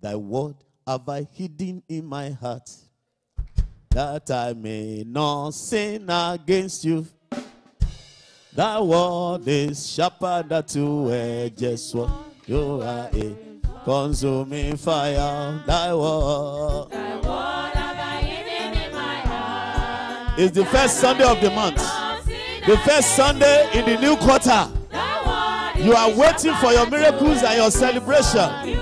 Thy word have I hidden in my heart, that I may not sin against you. Thy word is sharper than two-edged sword. You are a consuming fire. Thy word. It's the first Sunday of the month. The first Sunday in the new quarter. You are waiting for your miracles and your celebration.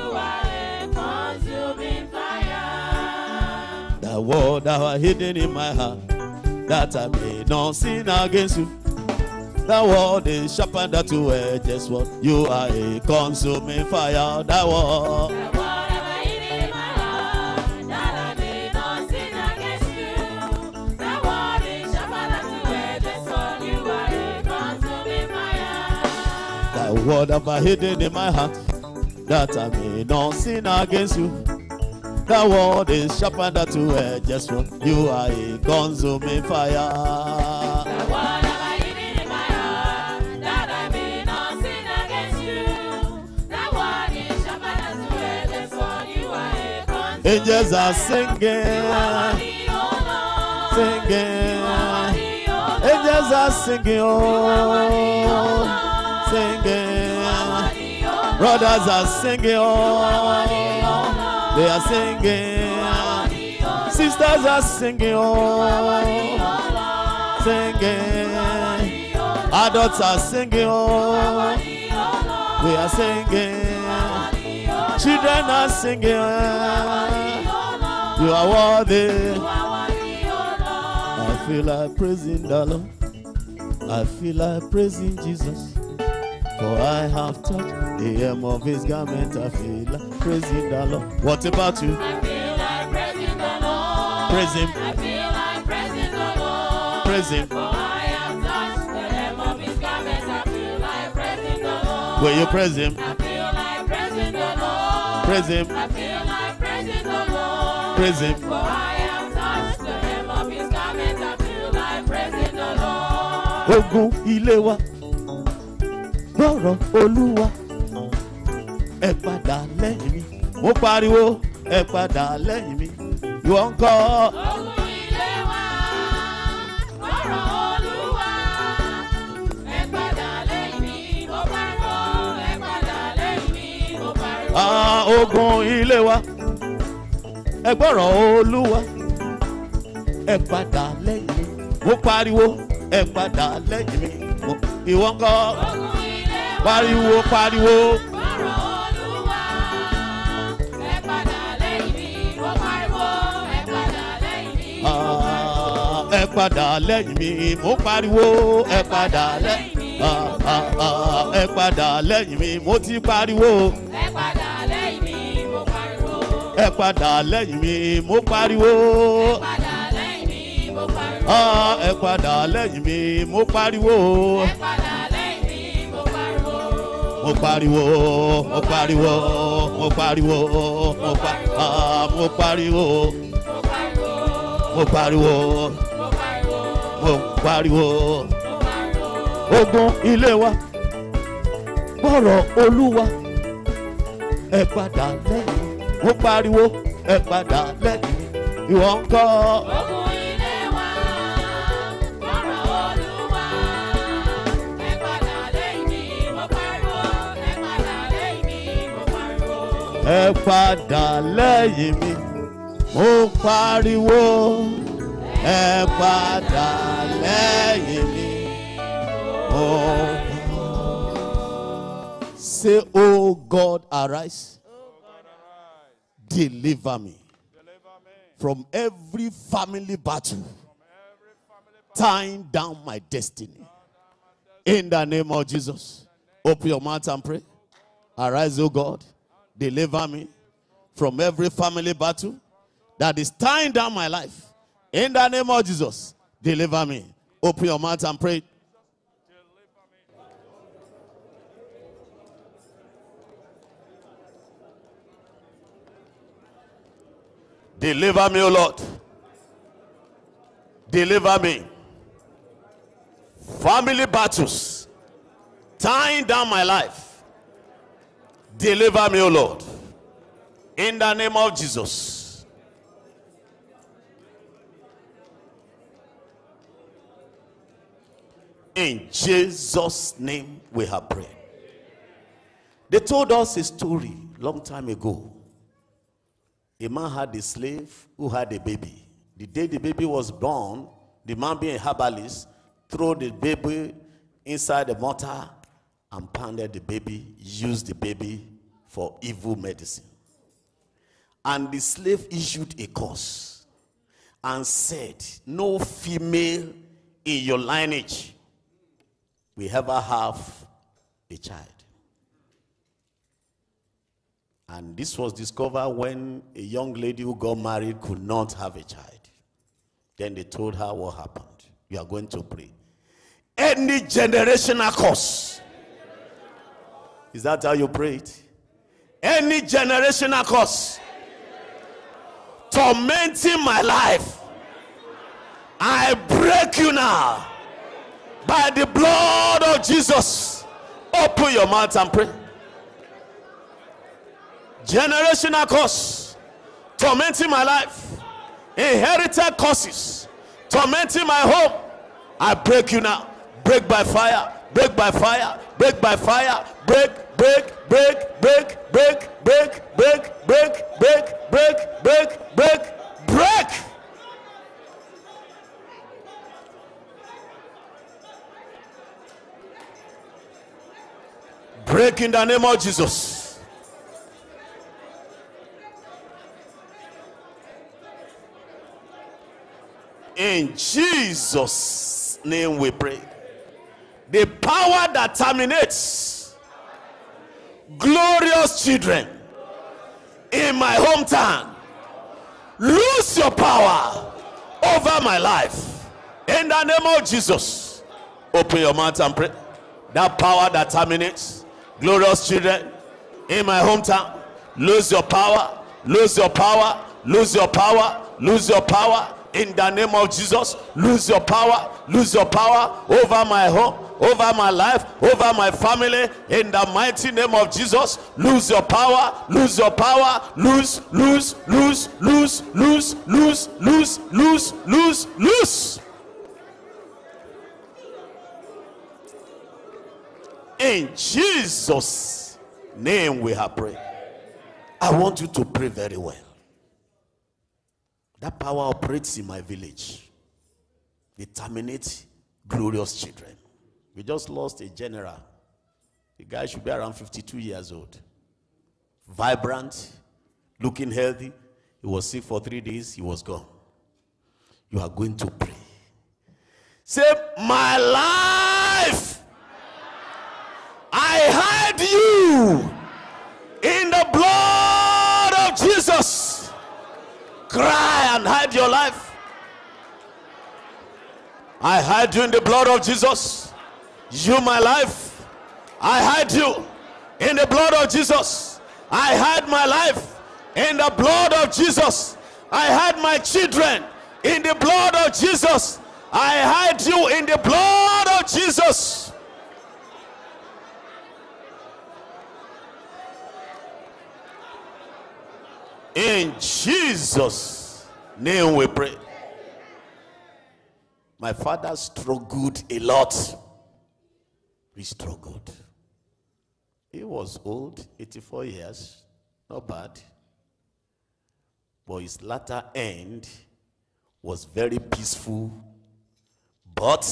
Word that are hidden in my heart, that I may not sin against you. That word is sharper than two edged sword. You are a consuming fire. The word. Thy word have I hidden in my heart, that I may not sin against you. The word is sharper than two edged sword. You are a consuming fire. Angels are singing, singing. Angels are singing, oh, singing. Brothers are singing, oh, they are singing. Sisters are singing, oh, singing. Adults are singing, oh, we are singing. Children are singing, you are worthy. I feel like praising the. I feel like praising Jesus. For I have touched the hem of his garment. I feel like praising the Lord. What about you? I feel like praising the Lord. Praise him. I feel like praising the Lord. Praise him. For I have touched the hem of his garment. I feel like praising the Lord. Will you praise him? I feel like praising the Lord. Praise him. I feel like praising the Lord. Praise him. For I have touched the hem of his garment. I feel like praising the Lord. Ogun ilé wa gbọ́rọ̀ olúwa ẹ padà lẹ́yìn mi. Mo pariwo ẹ padà lẹ́yìn mi. Ìwọ ń kọ́ ah, ogun ilé wa ẹ gbọ́rọ̀ olúwa ẹ padà lẹ́yìn mi. Mo pariwo ẹ padà lẹ́yìn mi. Ìwọ ń kọ́ pariwo pariwo. Ah, ẹ padà lẹ́yìn mi mo pariwo ẹ padà lẹ́yìn ah, ah, ah, ẹ padà lẹ́yìn mi mo ti pariwo ẹ padà lẹ́yìn mi mo pariwo ah, ẹ padà lẹ́yìn mi mo pariwo mo pariwo mo pariwo mo pariwo mo pariwo mo pa ah, mo pariwo mo pariwo mo pariwo. Ogun ilé wa gbọ́rọ̀ olúwa ẹ padà lẹ́yìn. Mo pariwo ẹ padà lẹ́yìn. Ìwọ ń kọ́ ẹ padà lẹ́yìn. Say, oh God, arise. Deliver me from every family battle tying down my destiny. In the name of Jesus, open your mouth and pray. Arise, O God, deliver me from every family battle that is tying down my life. In the name of Jesus, deliver me. Open your mouth and pray. Deliver me, O Lord. Deliver me. Family battles tying down my life. Deliver me, O Lord. In the name of Jesus. In Jesus' name we have prayed. They told us a story long time ago. A man had a slave who had a baby. The day the baby was born, the man being a herbalist, threw the baby inside the mortar and pounded the baby, used the baby for evil medicine. And the slave issued a curse and said, No female in your lineage will ever have a child. And this was discovered when a young lady who got married could not have a child. Then they told her what happened. You are going to pray. Any generational curse. Is that how you pray it? Any generational curse tormenting my life. I break you now by the blood of Jesus. Open your mouth and pray generational curse tormenting my life, inherited curses tormenting my home. I break you now. Break by fire, break by fire, break by fire, break, break, break, break, break, break, break, break, break, break, break, break, break. Break in the name of Jesus. In Jesus' name we pray. The power that terminates glorious children in my hometown, lose your power over my life. In the name of Jesus, open your mouth and pray. That power that terminates glorious children in my hometown, lose your power, lose your power, lose your power, lose your power in the name of Jesus. Lose your power, lose your power over my home, over my life, over my family. In the mighty name of Jesus, lose your power, lose your power, lose, lose, lose, lose, lose, lose, lose, lose, lose, lose. In Jesus' name we have prayed. I want you to pray very well. That power operates in my village. They terminate glorious children. We just lost a general. The guy should be around 52 years old. Vibrant, looking healthy. He was sick for three days, he was gone. You are going to pray. Say, My life, I hide you in the blood of Jesus. Cry and hide your life. I hide you in the blood of Jesus. You, my life. I hide you in the blood of Jesus. I hide my life in the blood of Jesus. I hide my children in the blood of Jesus. I hide you in the blood of Jesus. In Jesus' name we pray. My father struggled a lot. He struggled. He was old, 84 years, not bad. But his latter end was very peaceful. But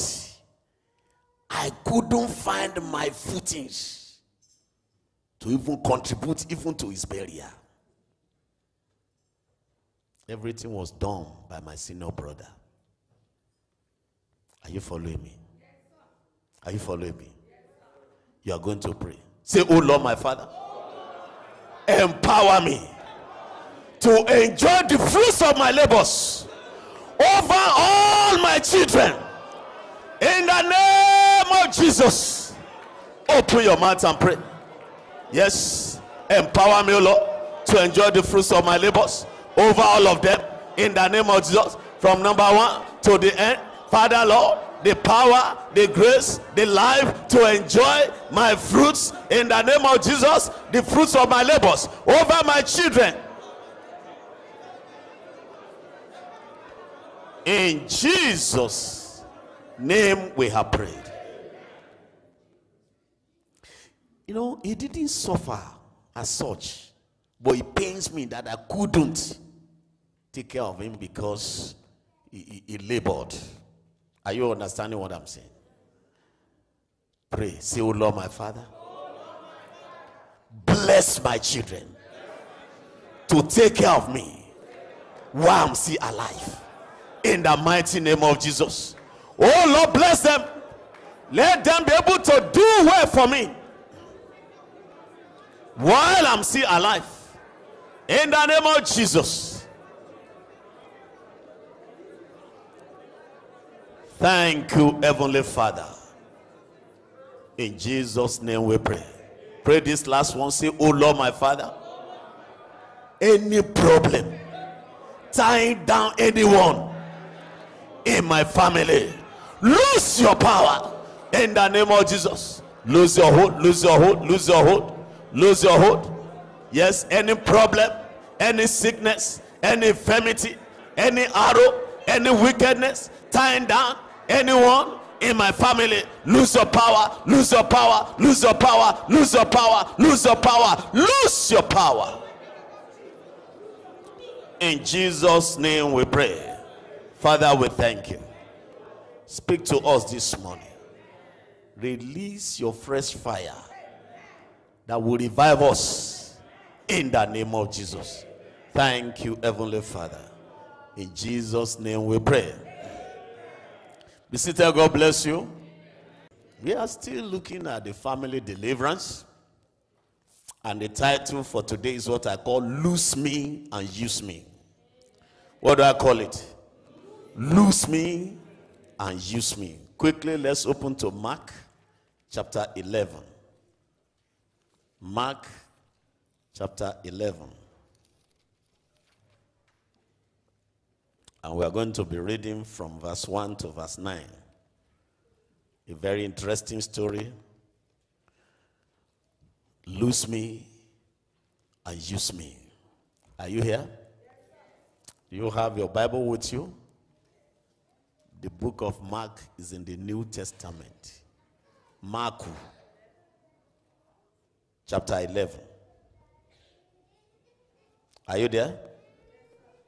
I couldn't find my footings to even contribute even to his burial. Everything was done by my senior brother. Are you following me? Are you following me? You are going to pray. Say, Oh Lord, my Father, empower me to enjoy the fruits of my labors over all my children. In the name of Jesus, open your mouth and pray. Yes, empower me, Lord, to enjoy the fruits of my labors over all of them in the name of Jesus from number one to the end. Father, Lord, the power, the grace, the life to enjoy my fruits in the name of Jesus, the fruits of my labors over my children. In Jesus' name we have prayed. You know, he didn't suffer as such, but it pains me that I couldn't take care of him because he, he, he labored. Are you understanding what I'm saying? Pray. Say, Oh Lord, my Father, bless my children to take care of me while I'm still alive. In the mighty name of Jesus. Oh Lord, bless them. Let them be able to do well for me while I'm still alive. In the name of Jesus. Thank you, Heavenly Father. In Jesus' name we pray. Pray this last one. Say, Oh Lord, my Father, any problem tying down anyone in my family, lose your power in the name of Jesus. Lose your hold, lose your hold, lose your hold, lose your hold. Yes, any problem, any sickness, any infirmity, any arrow, any wickedness tying down anyone in my family lose your power lose your power lose your power lose your power lose your power lose your power. In jesus name we pray. Father we thank you. Speak to us this morning. Release your fresh fire that will revive us in the name of jesus. Thank you heavenly father. In jesus name we pray be seated. God bless you. We are still looking at the family deliverance. And the title for today is what I call Lose Me and Use Me. What do I call it? Lose Me and Use Me. Quickly, let's open to Mark chapter 11. Mark chapter 11. And we are going to be reading from verse 1 to verse 9. A very interesting story. Lose me and use me. Are you here? Do you have your Bible with you? The book of Mark is in the New Testament. Mark chapter 11. Are you there?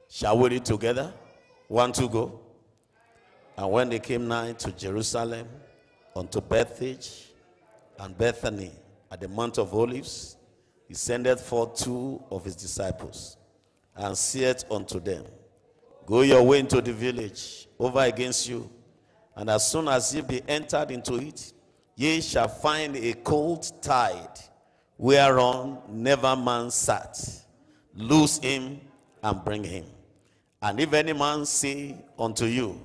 Shall we read together? One to go. And when they came nigh to Jerusalem, unto Bethphage and Bethany at the Mount of Olives, he sendeth forth two of his disciples, and saith unto them, Go your way into the village over against you, and as soon as ye be entered into it, ye shall find a colt tied, whereon never man sat. Loose him and bring him. And if any man say unto you,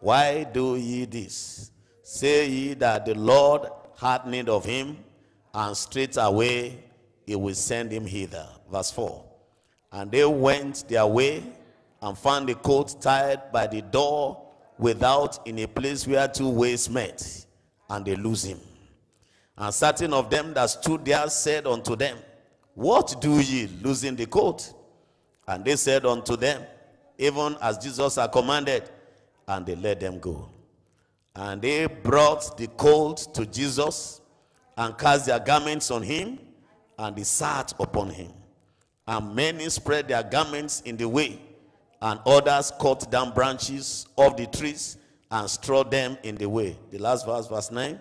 Why do ye this? Say ye that the Lord had need of him, and straightway he will send him hither. Verse 4. And they went their way and found the coat tied by the door without in a place where two ways met, and they lose him. And certain of them that stood there said unto them, What do ye losing the coat? And they said unto them, even as Jesus had commanded, and they let them go. And they brought the colt to Jesus and cast their garments on him, and they sat upon him. And many spread their garments in the way, and others cut down branches of the trees and strewed them in the way. The last verse, verse 9.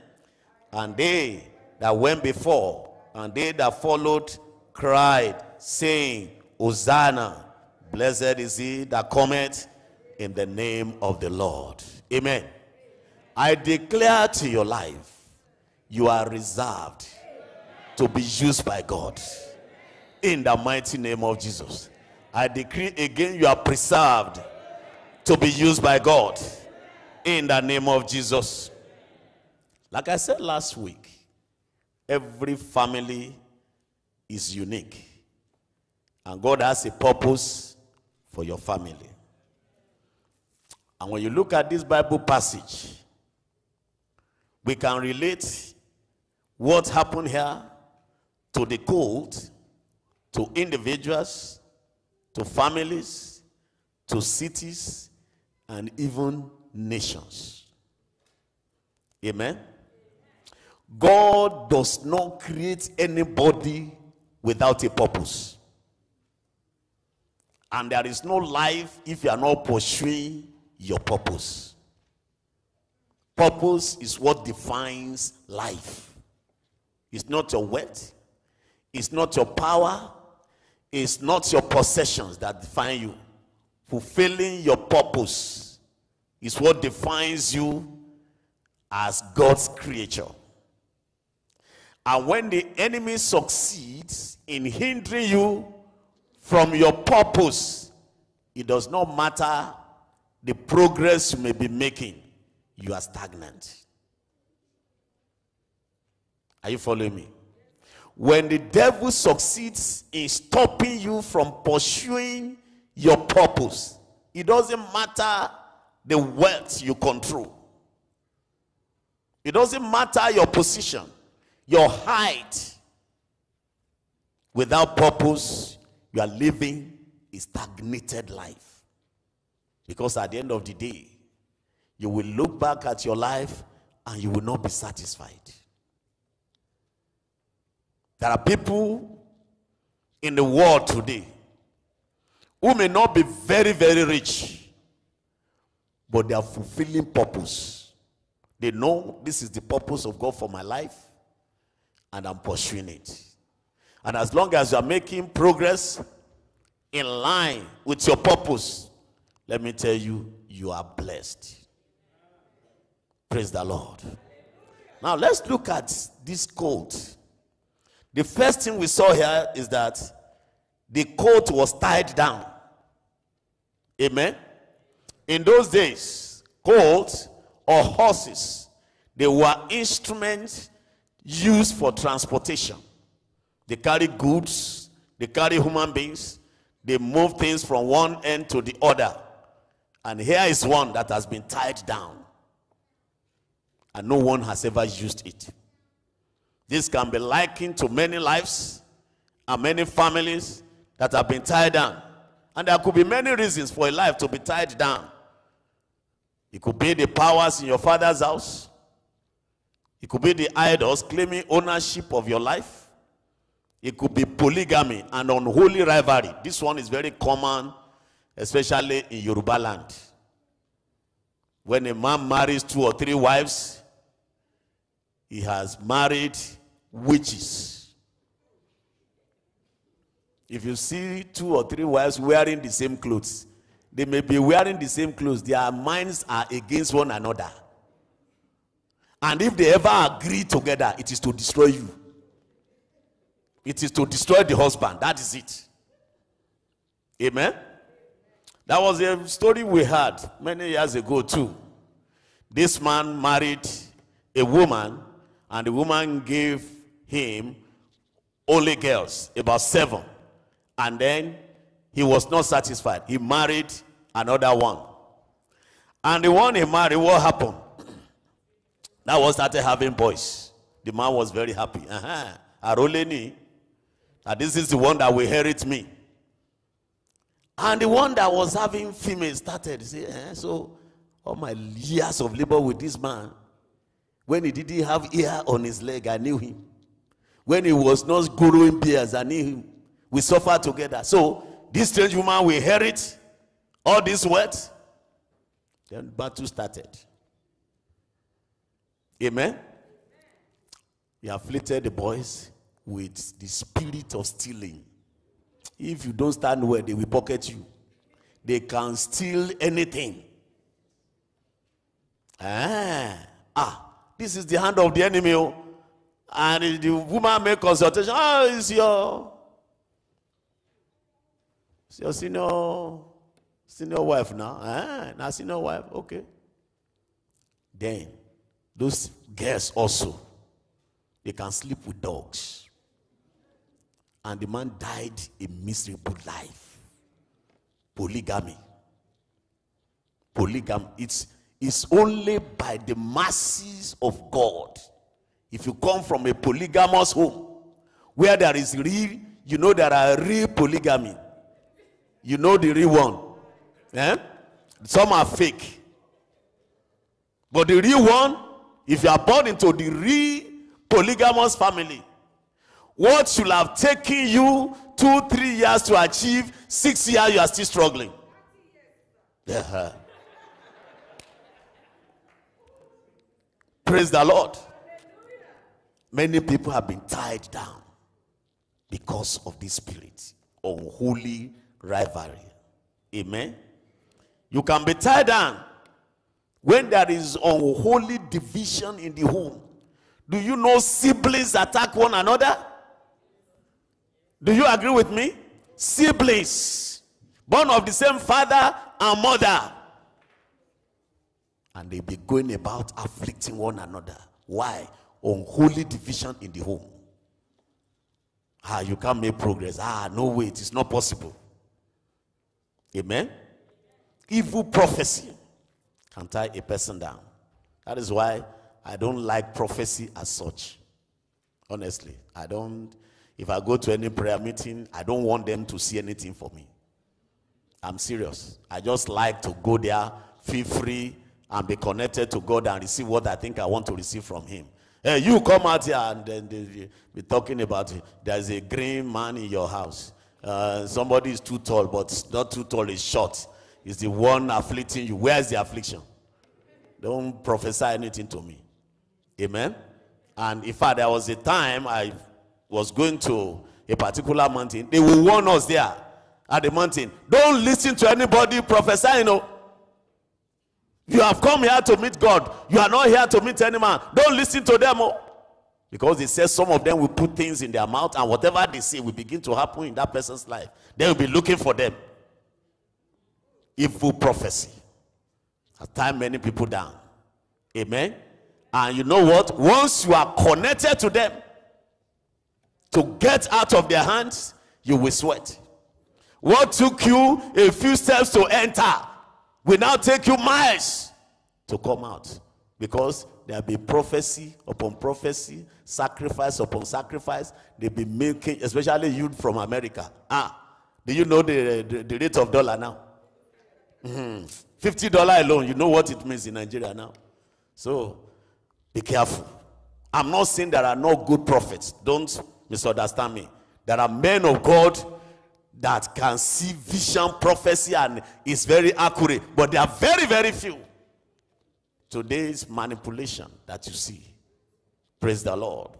And they that went before, and they that followed, cried, saying, Hosanna Blessed is he that cometh in the name of the Lord. Amen. I declare to your life, you are reserved to be used by God. In the mighty name of Jesus. I decree again, you are preserved to be used by God. In the name of Jesus. Like I said last week, every family is unique. And God has a purpose for your family. And when you look at this Bible passage, we can relate what happened here to the cult, to individuals, to families, to cities, and even nations. Amen. God does not create anybody without a purpose. And there is no life if you are not pursuing your purpose. Purpose is what defines life. It's not your wealth, it's not your power, it's not your possessions that define you. Fulfilling your purpose is what defines you as God's creature. And when the enemy succeeds in hindering you from your purpose, it does not matter the progress you may be making, you are stagnant. Are you following me? When the devil succeeds in stopping you from pursuing your purpose, it doesn't matter the wealth you control, it doesn't matter your position, your height. Without purpose, you are living a stagnated life. Because at the end of the day, you will look back at your life and you will not be satisfied. There are people in the world today who may not be very, very rich, but they are fulfilling purpose. They know this is the purpose of God for my life, and I'm pursuing it. And as long as you are making progress in line with your purpose, let me tell you, you are blessed. Praise the Lord. Now let's look at this coat. The first thing we saw here is that the coat was tied down. Amen. In those days, coats or horses, they were instruments used for transportation. They carry goods, they carry human beings, they move things from one end to the other. And here is one that has been tied down. And no one has ever used it. This can be likened to many lives and many families that have been tied down. And there could be many reasons for a life to be tied down. It could be the powers in your father's house. It could be the idols claiming ownership of your life. It could be polygamy and unholy rivalry. This one is very common, especially in Yoruba land. When a man marries two or three wives, he has married witches. If you see two or three wives wearing the same clothes, they may be wearing the same clothes, their minds are against one another. And if they ever agree together, it is to destroy you. It is to destroy the husband. That is it. Amen. That was a story we had many years ago, too. This man married a woman, and the woman gave him only girls, about seven. And then he was not satisfied. He married another one. And the one he married, what happened? That one started having boys. The man was very happy. Uh-huh. Aroleni. And this is the one that will inherit me. And the one that was having female started. Say, eh, so all my years of labor with this man, when he didn't have ear on his leg, I knew him when he was not growing beards knew him. we suffered together. So this strange woman will inherit all this wealth. Then battle started. Amen. He afflicted the boys with the spirit of stealing. If you don't stand well, they will pocket you. They can steal anything. Ah, ah, this is the hand of the enemy. Oh. And the woman make consultation. Oh, it's your, it's your senior, senior wife now. Ah, now senior wife. Okay. Then, those girls also, they can sleep with dogs. And the man died a miserable life. Polygamy. Polygamy. It's, it's only by the mercies of God if you come from a polygamous home where there is real, you know there are real polygamy. You know the real one. Eh? Some are fake. But the real one, if you are born into the real polygamous family, what should have taken you two, three years to achieve, six years you are still struggling. Praise the Lord. Many people have been tied down because of this spirit, unholy rivalry. Amen. You can be tied down when there is unholy division in the home. Do you know siblings attack one another? Do you agree with me? Siblings, born of the same father and mother. And they be going about afflicting one another. Why? Unholy division in the home. Ah, you can't make progress. Ah, no way, it is not possible. Amen. Evil prophecy can tie a person down. That is why I don't like prophecy as such. Honestly, I don't. If I go to any prayer meeting, I don't want them to see anything for me. I'm serious. I just like to go there, feel free, and be connected to God and receive what I think I want to receive from Him. Hey, you come out here and then they be talking about. There's a green man in your house. Uh, somebody is too tall, but not too tall, is short. Is the one afflicting you. Where is the affliction? Don't prophesy anything to me. Amen. And in fact, there was a time I was going to a particular mountain. They will warn us there at the mountain. Don't listen to anybody prophesying. You know. You have come here to meet God. You are not here to meet any man. Don't listen to them. Oh. Because it says some of them will put things in their mouth, and whatever they say will begin to happen in that person's life. They will be looking for them. Evil prophecy has tied many people down. Amen. And you know what? Once you are connected to them, to get out of their hands, you will sweat. What took you a few steps to enter will now take you miles to come out because there'll be prophecy upon prophecy, sacrifice upon sacrifice. They'll be making, especially you from America. Ah, do you know the, the, the rate of dollar now? Mm-hmm. $50 alone, you know what it means in Nigeria now. So be careful. I'm not saying there are no good prophets. Don't misunderstand me. There are men of God that can see vision, prophecy, and is very accurate, but they are very, very few. Today's manipulation that you see. Praise the Lord.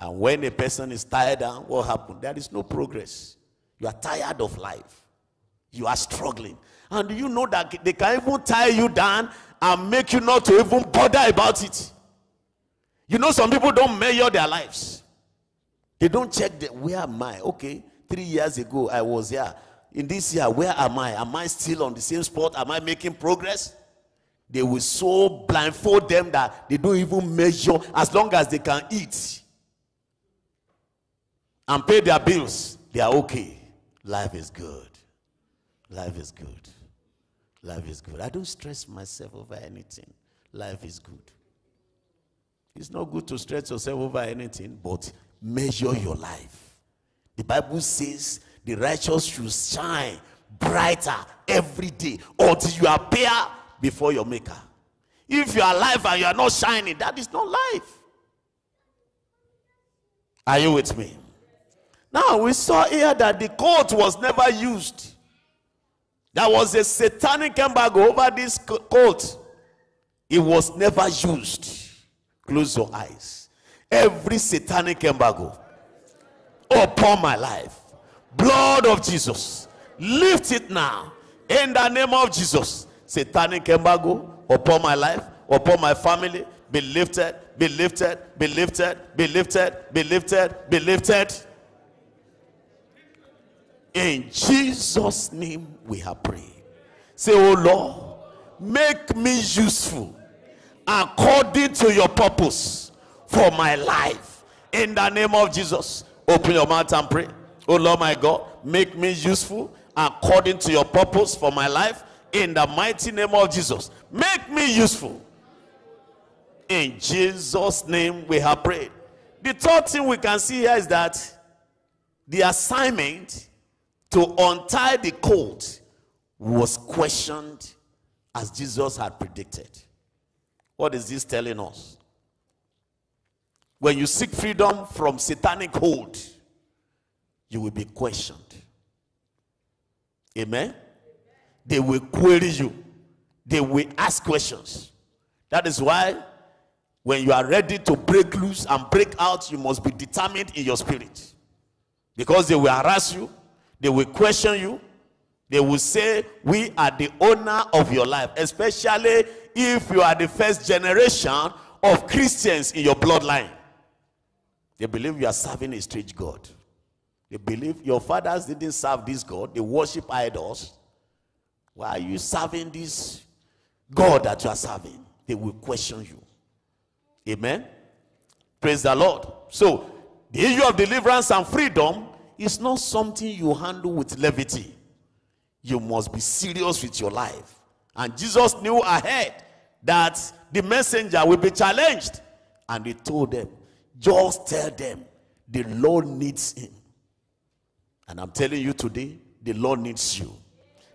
And when a person is tired down, what happened? There is no progress. You are tired of life. You are struggling. And do you know that they can even tie you down and make you not to even bother about it? You know, some people don't measure their lives. They don't check the, where am I? Okay, three years ago I was here. In this year, where am I? Am I still on the same spot? Am I making progress? They will so blindfold them that they don't even measure as long as they can eat and pay their bills. They are okay. Life is good. Life is good. Life is good. I don't stress myself over anything. Life is good. It's not good to stress yourself over anything, but measure your life. The Bible says the righteous should shine brighter every day until you appear before your maker. If you are alive and you are not shining, that is not life. Are you with me? Now we saw here that the court was never used. There was a satanic embargo over this court. It was never used. Close your eyes. Every satanic embargo upon my life. Blood of Jesus. Lift it now. In the name of Jesus. Satanic embargo upon my life, upon my family. Be lifted, be lifted, be lifted, be lifted, be lifted, be lifted. In Jesus' name we have prayed. Say, Oh Lord, make me useful according to your purpose for my life. In the name of Jesus. Open your mouth and pray. Oh Lord my God, make me useful according to your purpose for my life. In the mighty name of Jesus. Make me useful. In Jesus' name we have prayed. The third thing we can see here is that the assignment to untie the colt was questioned as Jesus had predicted. What is this telling us? When you seek freedom from satanic hold, you will be questioned. Amen? They will query you, they will ask questions. That is why when you are ready to break loose and break out, you must be determined in your spirit. Because they will harass you, they will question you, they will say, We are the owner of your life, especially if you are the first generation of Christians in your bloodline. They believe you are serving a strange God. They believe your fathers didn't serve this God, they worship idols. Why are you serving this God that you are serving? They will question you. Amen. Praise the Lord. So, the issue of deliverance and freedom is not something you handle with levity. You must be serious with your life. And Jesus knew ahead that the messenger will be challenged. And he told them, just tell them the Lord needs him. And I'm telling you today, the Lord needs you.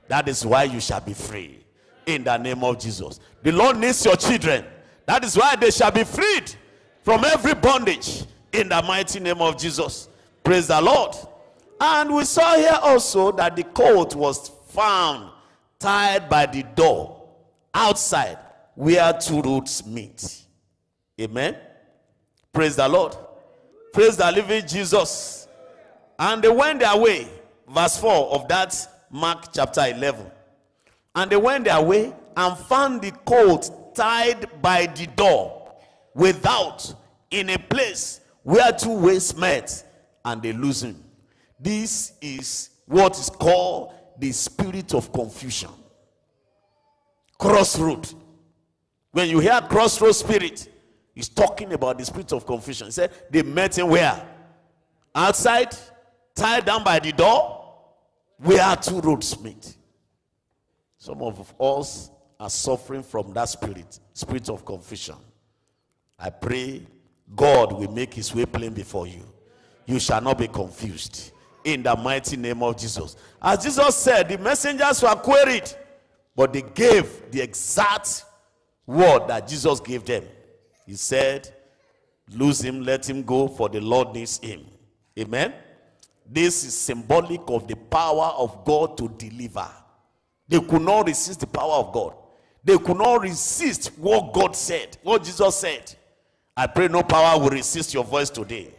That is why you shall be free. In the name of Jesus. The Lord needs your children. That is why they shall be freed from every bondage. In the mighty name of Jesus. Praise the Lord. And we saw here also that the coat was found tied by the door outside where two roads meet. Amen. Praise the Lord. Praise the living Jesus. And they went their way. Verse 4 of that Mark chapter 11. And they went their way and found the colt tied by the door without in a place where two ways met and they loosened. This is what is called the spirit of confusion. Crossroad. When you hear crossroad spirit, He's talking about the spirit of confusion. He said they met him where? Outside, tied down by the door, where two roads meet. Some of us are suffering from that spirit, spirit of confusion. I pray God will make his way plain before you. You shall not be confused. In the mighty name of Jesus. As Jesus said, the messengers were queried, but they gave the exact word that Jesus gave them. He said, Lose him, let him go, for the Lord needs him. Amen. This is symbolic of the power of God to deliver. They could not resist the power of God. They could not resist what God said, what Jesus said. I pray no power will resist your voice today.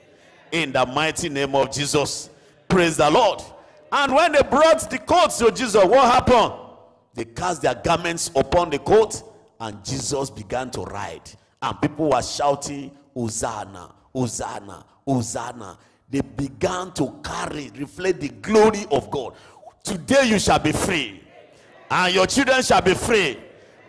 In the mighty name of Jesus. Praise the Lord. And when they brought the coat to Jesus, what happened? They cast their garments upon the coat, and Jesus began to ride and people were shouting, Hosanna, Hosanna, Hosanna. They began to carry, reflect the glory of God. Today you shall be free, and your children shall be free,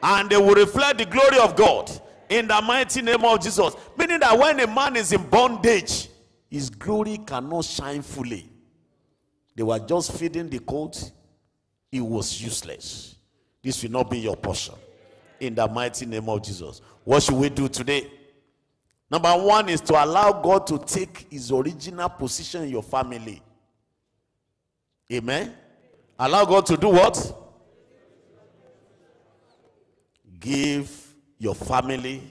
and they will reflect the glory of God in the mighty name of Jesus. Meaning that when a man is in bondage, his glory cannot shine fully. They were just feeding the coat, it was useless. This will not be your portion in the mighty name of Jesus. What should we do today? Number one is to allow God to take his original position in your family. Amen. Allow God to do what? Give your family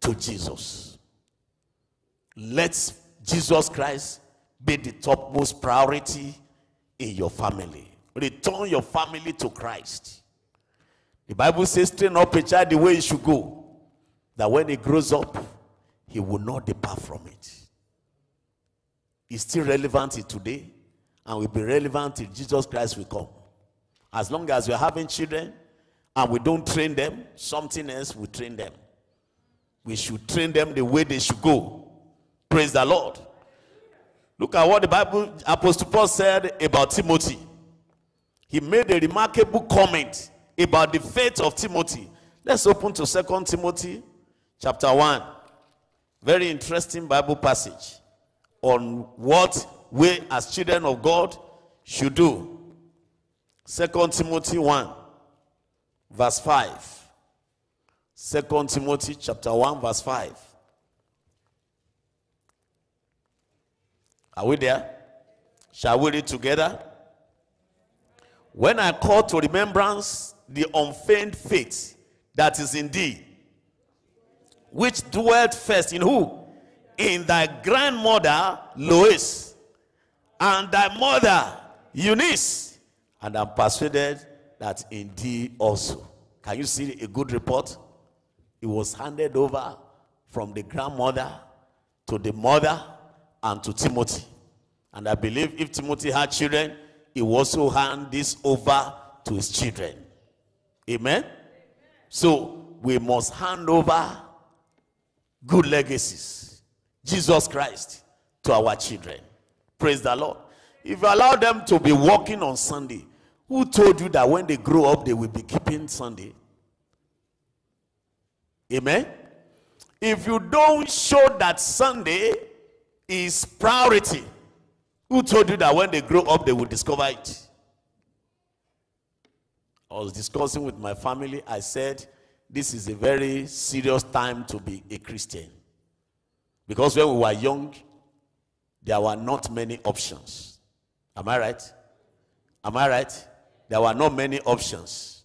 to Jesus. Let Jesus Christ be the topmost priority in your family. Return your family to Christ. The Bible says, train up a child the way he should go, that when he grows up, he will not depart from it. It's still relevant today and will be relevant till Jesus Christ will come. As long as we're having children and we don't train them, something else will train them. We should train them the way they should go. Praise the Lord. Look at what the Bible, Apostle Paul said about Timothy. He made a remarkable comment about the faith of Timothy. Let's open to Second Timothy chapter 1. Very interesting Bible passage on what we as children of God should do. Second Timothy 1 verse 5. Second Timothy chapter 1 verse 5. Are we there? Shall we read together? When I call to remembrance the unfeigned faith that is in thee, which dwelt first in who? In thy grandmother Lois and thy mother Eunice. And I'm persuaded that in thee also. Can you see a good report? It was handed over from the grandmother to the mother and to Timothy. And I believe if Timothy had children, he also hand this over to his children. Amen? So we must hand over good legacies. Jesus Christ to our children. Praise the Lord. If you allow them to be walking on Sunday, who told you that when they grow up, they will be keeping Sunday? Amen? If you don't show that Sunday is priority, who told you that when they grow up, they will discover it? I was discussing with my family. I said, This is a very serious time to be a Christian. Because when we were young, there were not many options. Am I right? Am I right? There were not many options.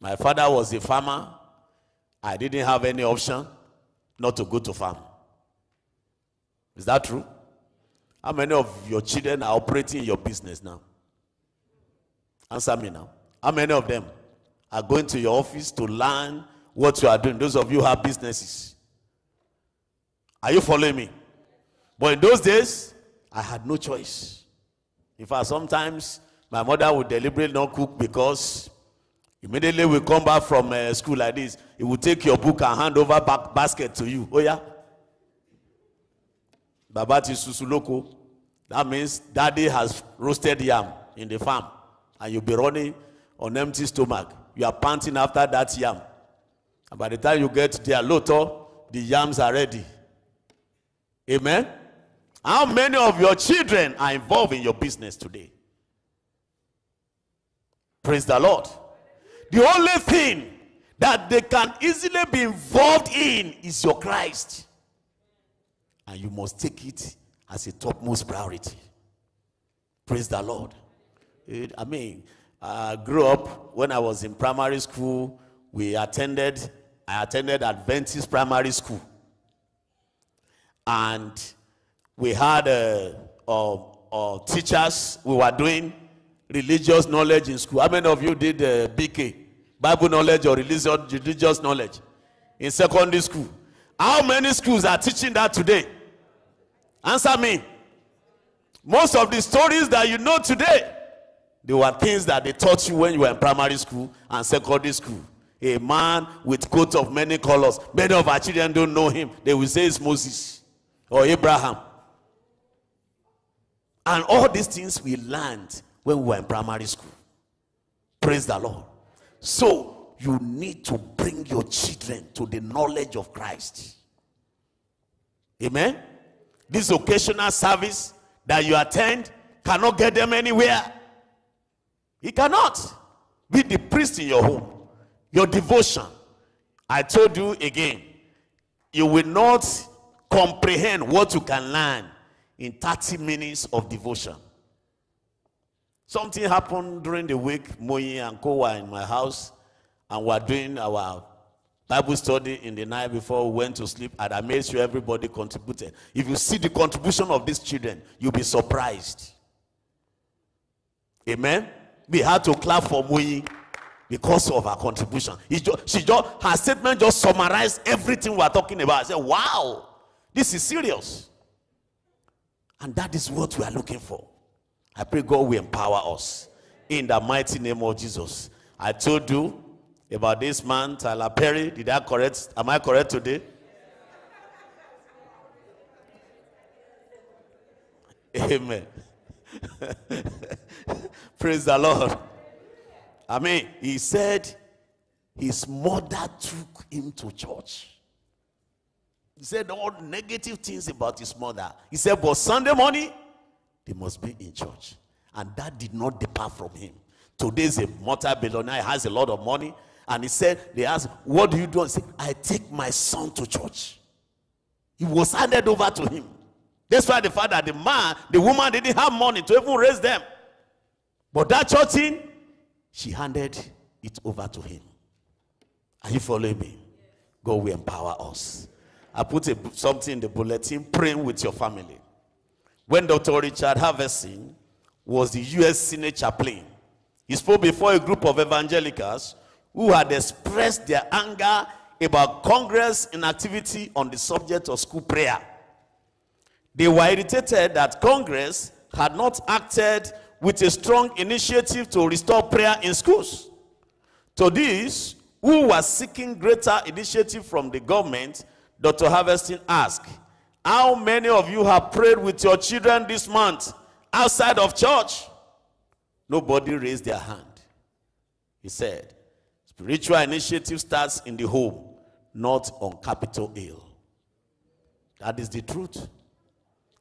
My father was a farmer. I didn't have any option not to go to farm. Is that true? How many of your children are operating your business now? Answer me now. How many of them are going to your office to learn what you are doing? Those of you have businesses. Are you following me? But in those days, I had no choice. In fact, sometimes my mother would deliberately not cook because immediately we come back from uh, school like this, it will take your book and hand over back basket to you. Oh yeah? Babati Susuloko. That means daddy has roasted yam in the farm and you'll be running on empty stomach. You are panting after that yam. And by the time you get there, Loto, the yams are ready. Amen? How many of your children are involved in your business today? Praise the Lord. The only thing that they can easily be involved in is your Christ. And you must take it as a topmost priority. Praise the Lord. It, I mean, I grew up when I was in primary school. We attended, I attended Adventist primary school. And we had uh, uh, uh, teachers, we were doing religious knowledge in school. How many of you did uh, BK, Bible knowledge or religious, religious knowledge in secondary school? How many schools are teaching that today? Answer me. Most of the stories that you know today, they were things that they taught you when you were in primary school and secondary school. A man with coat of many colors. Many of our children don't know him. They will say it's Moses or Abraham. And all these things we learned when we were in primary school. Praise the Lord. So you need to bring your children to the knowledge of Christ. Amen. This occasional service that you attend cannot get them anywhere. He cannot. Be the priest in your home. Your devotion. I told you again, you will not comprehend what you can learn in 30 minutes of devotion. Something happened during the week. Moi and Ko were in my house and we're doing our Bible study in the night before we went to sleep, and I made sure everybody contributed. If you see the contribution of these children, you'll be surprised. Amen. We had to clap for Moi because of her contribution. Just, she just her statement just summarized everything we are talking about. I said, "Wow, this is serious," and that is what we are looking for. I pray God will empower us in the mighty name of Jesus. I told you about this man, Tyler Perry. Did I correct? Am I correct today? Amen. Praise the Lord. I mean, he said his mother took him to church. He said all negative things about his mother. He said, but Sunday morning, they must be in church. And that did not depart from him. Today's a multi-billionaire, has a lot of money. And he said, they asked, what do you do? He said, I take my son to church. He was handed over to him. That's why the father, the man, the woman didn't have money to even raise them. But that church thing, she handed it over to him. Are you following me? God will empower us. I put a, something in the bulletin praying with your family. When Dr. Richard Halverson was the U.S. Senate chaplain, he spoke before a group of evangelicals who had expressed their anger about Congress inactivity on the subject of school prayer. They were irritated that Congress had not acted with a strong initiative to restore prayer in schools. To this, who was seeking greater initiative from the government, Dr. Halverson asked, How many of you have prayed with your children this month outside of church? Nobody raised their hand. He said, Spiritual initiative starts in the home, not on Capitol Hill. That is the truth.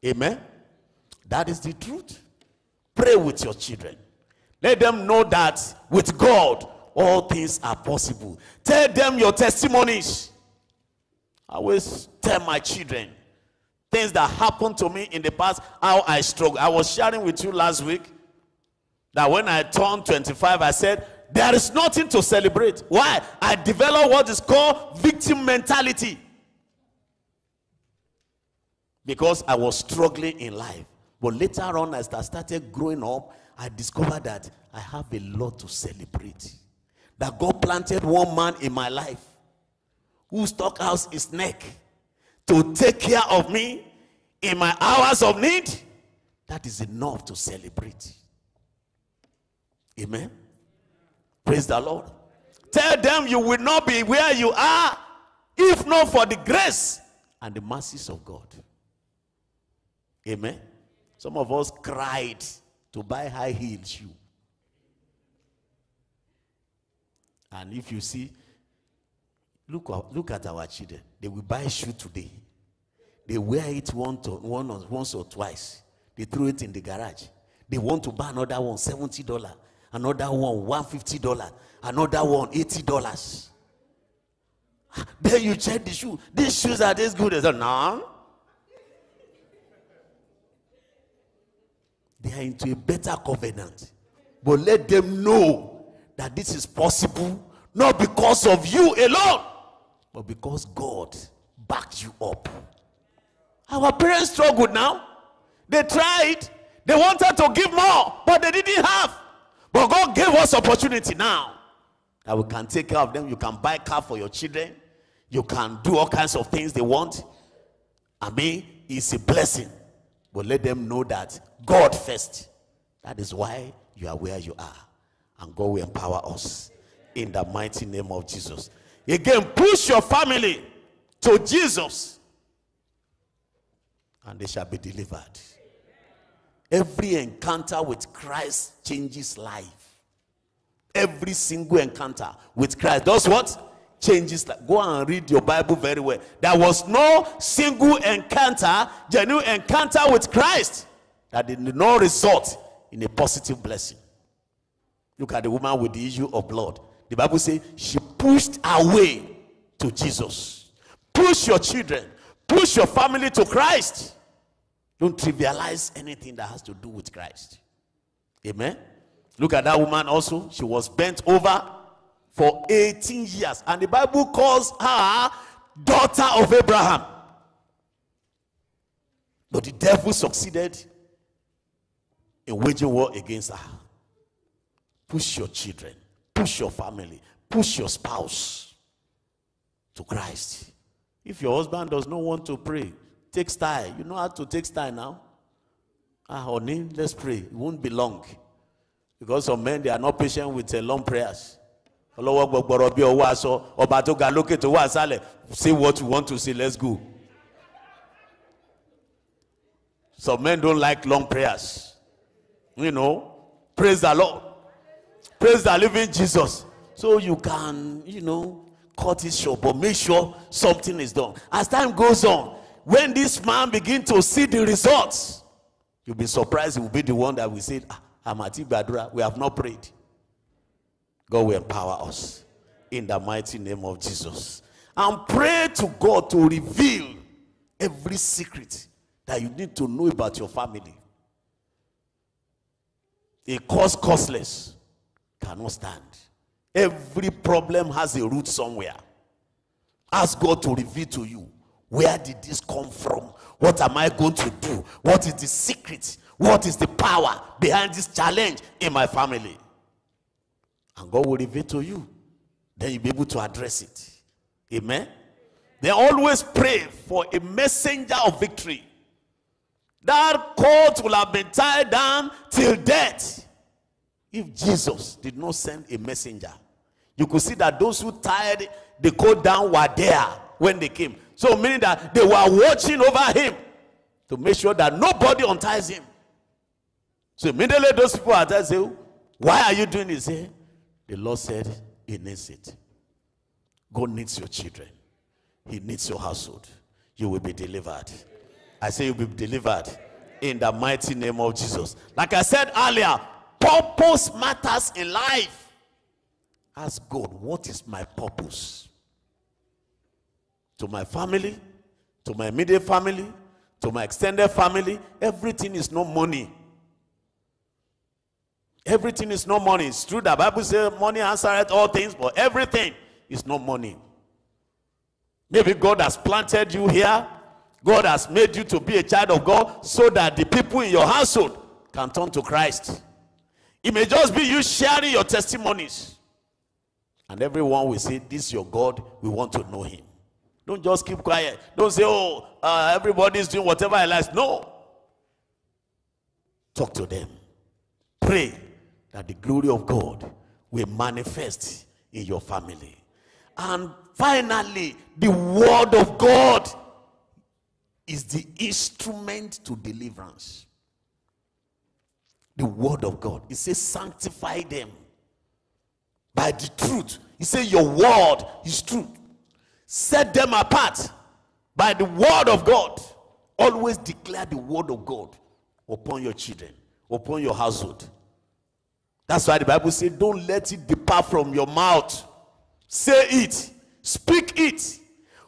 Amen. That is the truth. Pray with your children. Let them know that with God, all things are possible. Tell them your testimonies. I always tell my children things that happened to me in the past, how I struggled. I was sharing with you last week that when I turned 25, I said, There is nothing to celebrate. Why? I developed what is called victim mentality because I was struggling in life. But later on, as I started growing up, I discovered that I have a lot to celebrate. That God planted one man in my life who stuck out his neck to take care of me in my hours of need. That is enough to celebrate. Amen. Praise the Lord. Tell them you will not be where you are if not for the grace and the mercies of God. Amen. Some of us cried to buy high heel shoe. And if you see, look, look at our children. They will buy shoe today. They wear it one to, one or, once or twice. They throw it in the garage. They want to buy another one, $70. Another one, $150. Another one, $80. Ah, then you check the shoe. These shoes are this good. They say, no. Are into a better covenant. But let them know that this is possible not because of you alone, but because God backed you up. Our parents struggled now. They tried. They wanted to give more, but they didn't have. But God gave us opportunity now that we can take care of them. You can buy car for your children. You can do all kinds of things they want. I mean, it's a blessing. But let them know that God first. That is why you are where you are. And God will empower us in the mighty name of Jesus. Again, push your family to Jesus and they shall be delivered. Every encounter with Christ changes life. Every single encounter with Christ does what? Changes life. Go and read your Bible very well. There was no single encounter, genuine encounter with Christ that did not result in a positive blessing. Look at the woman with the issue of blood. The Bible says she pushed her way to Jesus. Push your children, push your family to Christ. Don't trivialize anything that has to do with Christ. Amen. Look at that woman also. She was bent over for 18 years. And the Bible calls her daughter of Abraham. But the devil succeeded in waging war against her. Push your children, push your family, push your spouse to Christ. If your husband does not want to pray, take style. You know how to take style now? Ah, honey, let's pray. It won't be long. Because some men, they are not patient with uh, long prayers. Ọlọ́wọ́ gbọgbọrọ bí ọwọ́ aṣọ ọba tó ga lókè tó wà sálẹ̀. Say what you want to say let's go. some men don't like long prayers. You know praise the lord. Praise the living jesus. So you can you know cut it short but make sure something is done. As time goes on when this man begin to see the results you'll be surprised. He will be the one that will say ah amati gbadura we have not prayed God will empower us in the mighty name of Jesus. And pray to God to reveal every secret that you need to know about your family. A cause causeless cannot stand. Every problem has a root somewhere. Ask God to reveal to you where did this come from? What am I going to do? What is the secret? What is the power behind this challenge in my family? And God will reveal to you. Then you'll be able to address it. Amen. They always pray for a messenger of victory. That court will have been tied down till death. If Jesus did not send a messenger, you could see that those who tied the court down were there when they came. So, meaning that they were watching over him to make sure that nobody unties him. So, immediately those people are there say, Why are you doing this? Say, the Lord said, He needs it. God needs your children, He needs your household. You will be delivered. I say, You'll be delivered in the mighty name of Jesus. Like I said earlier, purpose matters in life. Ask God, what is my purpose? To my family, to my immediate family, to my extended family, everything is no money. Everything is no money. It's true that Bible says money answereth all things, but everything is no money. Maybe God has planted you here. God has made you to be a child of God so that the people in your household can turn to Christ. It may just be you sharing your testimonies. And everyone will say, This is your God. We want to know him. Don't just keep quiet. Don't say, Oh, uh, everybody's doing whatever I like. No. Talk to them. Pray that the glory of God will manifest in your family. And finally, the word of God is the instrument to deliverance. The word of God. It says, sanctify them by the truth. He said, Your word is truth. Set them apart by the word of God. Always declare the word of God upon your children, upon your household. That's why the Bible says, Don't let it depart from your mouth. Say it, speak it.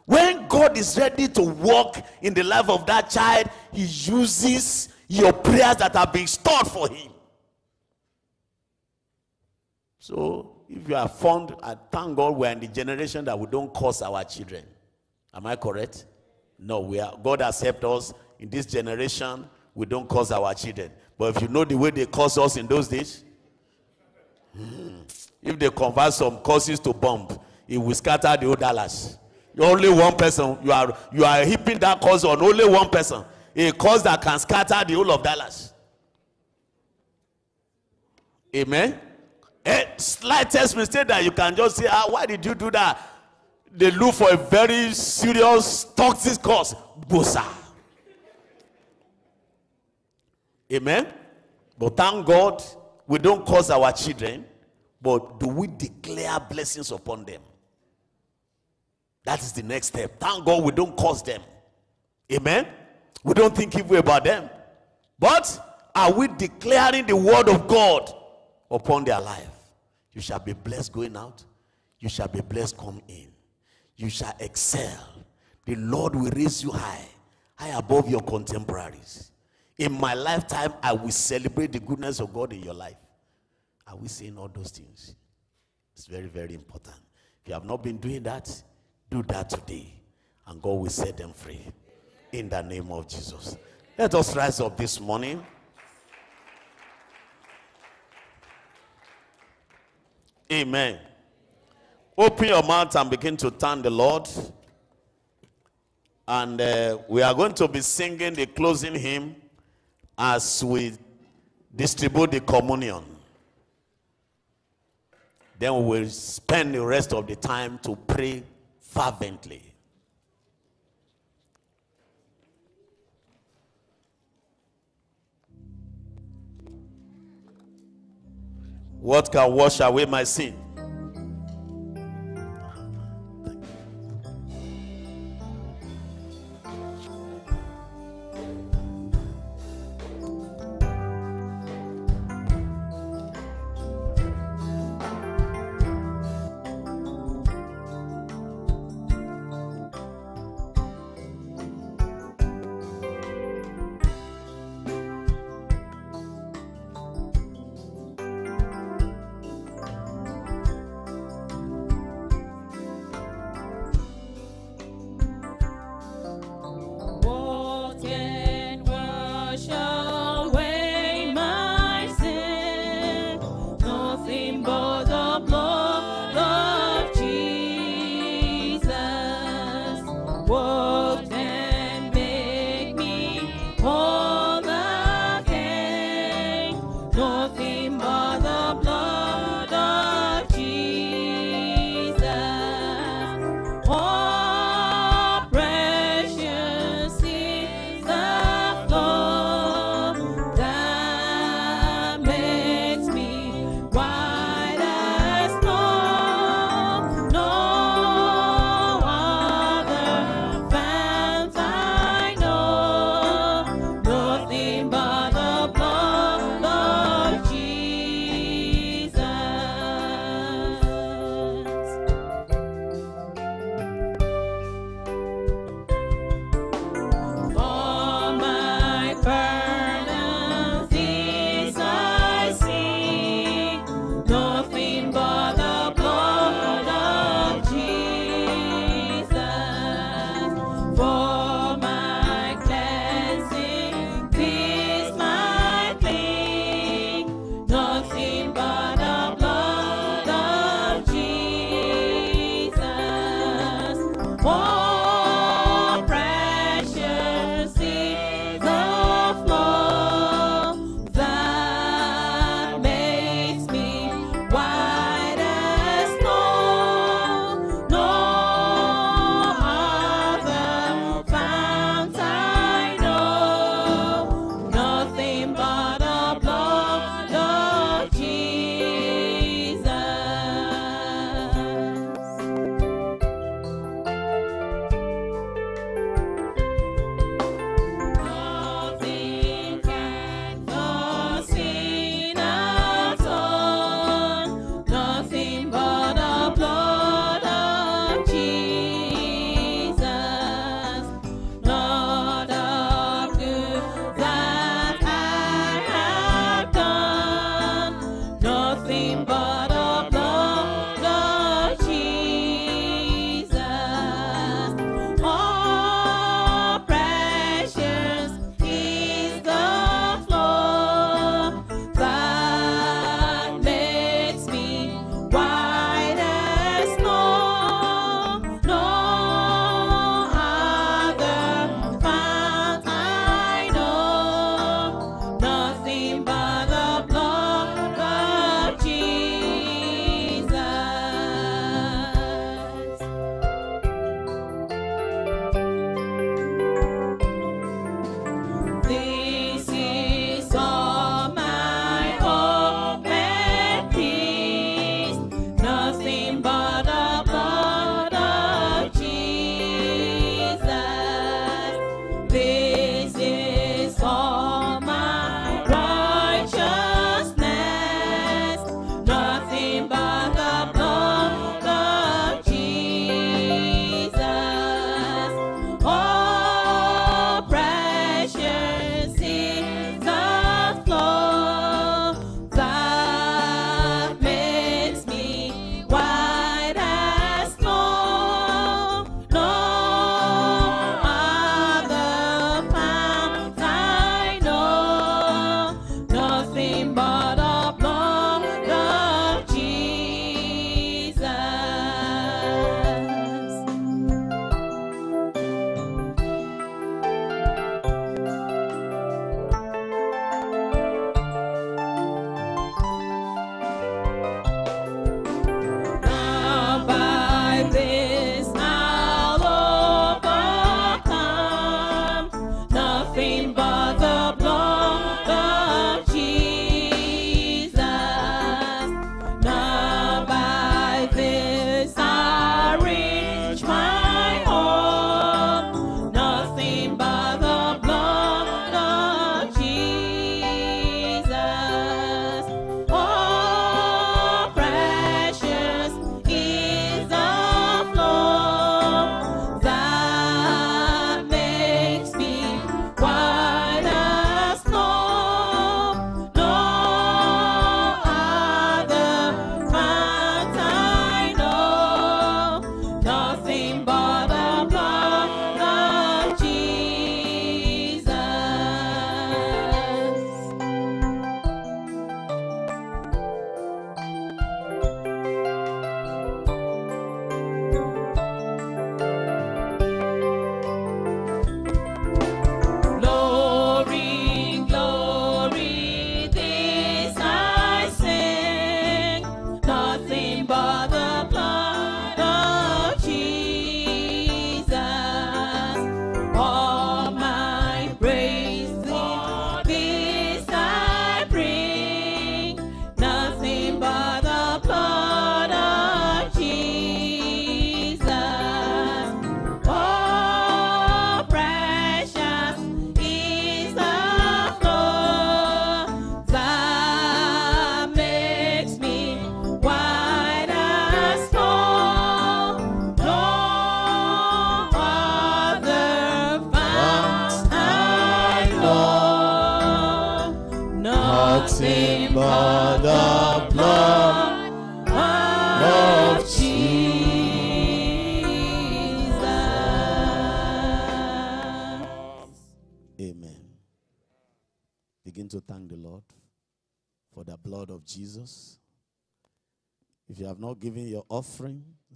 When God is ready to walk in the life of that child, He uses your prayers that are being stored for Him. So, if you are fond, I thank God we're in the generation that we don't curse our children. Am I correct? No, we are. God has helped us in this generation. We don't curse our children. But if you know the way they curse us in those days, if they convert some curses to bomb, it will scatter the whole Dallas. You're only one person. You are you are heaping that cause on only one person. A cause that can scatter the whole of Dallas. Amen. A slightest mistake that you can just say, ah, why did you do that? They look for a very serious toxic cause. Bosa. Amen. But thank God we don't cause our children, but do we declare blessings upon them? That is the next step. Thank God we don't cause them. Amen. We don't think evil about them. But are we declaring the word of God upon their life? You shall be blessed going out. You shall be blessed come in. You shall excel. The Lord will raise you high, high above your contemporaries. In my lifetime, I will celebrate the goodness of God in your life. Are we saying all those things? It's very, very important. If you have not been doing that, do that today, and God will set them free. In the name of Jesus. Let us rise up this morning. Amen. Open your mouth and begin to thank the Lord. And uh, we are going to be singing the closing hymn as we distribute the communion. Then we will spend the rest of the time to pray fervently. What can wash away my sin?